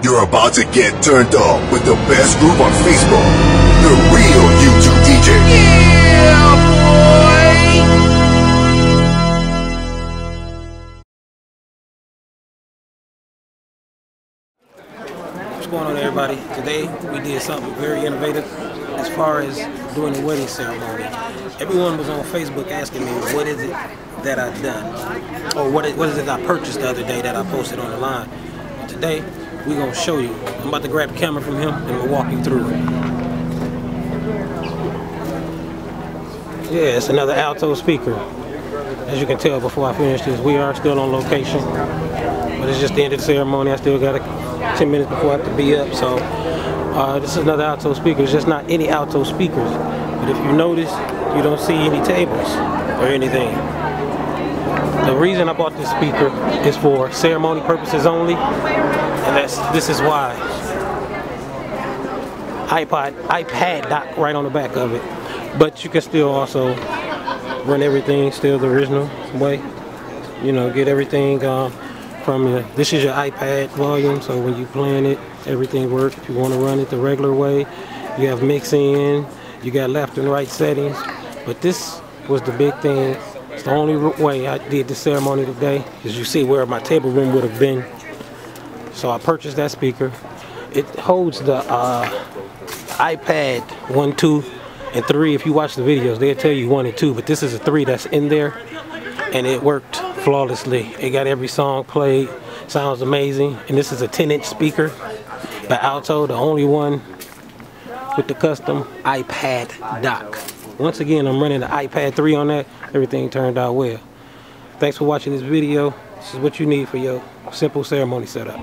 You're about to get turned up with the best group on Facebook, the real YouTube DJ. Yeah, What's going on, everybody? Today we did something very innovative as far as doing the wedding ceremony. Everyone was on Facebook asking me, what is it that I've done? Or what is, what is it I purchased the other day that I posted on the line? Today, we're going to show you. I'm about to grab the camera from him and we'll walk you through it. Yeah, it's another alto speaker. As you can tell before I finish this, we are still on location. But it's just the end of the ceremony. I still got a, 10 minutes before I have to be up. So uh, this is another alto speaker. It's just not any alto speakers. But if you notice, you don't see any tables or anything. The reason I bought this speaker is for ceremony purposes only. And that's this is why. iPod, iPad dock right on the back of it. But you can still also run everything still the original way. You know, get everything um, from your, this is your iPad volume, so when you playing it, everything works. If you want to run it the regular way, you have mixing, you got left and right settings. But this was the big thing. It's the only way I did the ceremony today, as you see where my table room would have been. So I purchased that speaker. It holds the uh, iPad 1, 2, and 3. If you watch the videos, they'll tell you 1 and 2, but this is a 3 that's in there, and it worked flawlessly. It got every song played, sounds amazing, and this is a 10 inch speaker by Alto, the only one with the custom iPad dock. Once again, I'm running the iPad 3 on that. Everything turned out well. Thanks for watching this video. This is what you need for your simple ceremony setup.